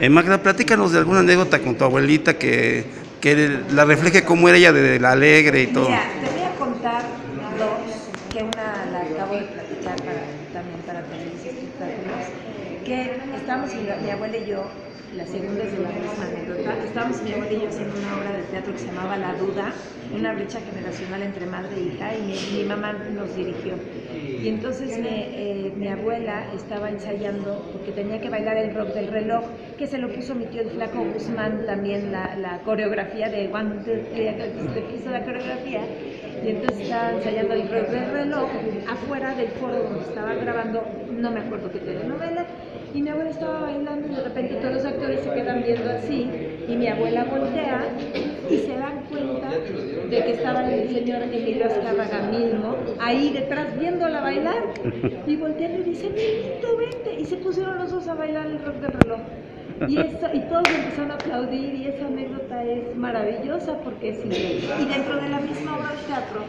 Eh, Magda, platícanos de alguna anécdota con tu abuelita que, que la refleje cómo era ella de la alegre y todo. Mira, te voy a contar dos, que una la acabo de platicar para, también para Espectáculos, que estábamos mi, mi abuela y yo, la segunda es de la misma anécdota, estábamos mi abuela y yo haciendo una obra de teatro que se llamaba La Duda, una brecha generacional entre madre e hija, y mi, mi mamá nos dirigió. Y entonces me, eh, mi abuela estaba ensayando porque tenía que bailar el rock del reloj, que se lo puso mi tío el flaco Guzmán también la, la coreografía de One, le puso la coreografía. Y entonces estaba ensayando el rock del reloj afuera del foro donde estaba grabando, no me acuerdo qué telenovela, y mi abuela estaba bailando y de repente todos los actores se quedan viendo así mi abuela voltea y se dan cuenta de que estaba el señor Emilio Azcárraga mismo ahí detrás viéndola bailar y voltean y dicen, Emilito, vente y se pusieron los dos a bailar el rock del reloj. Y, eso, y todos empezaron a aplaudir y esa anécdota es maravillosa porque es increíble. Y dentro de la misma obra de teatro.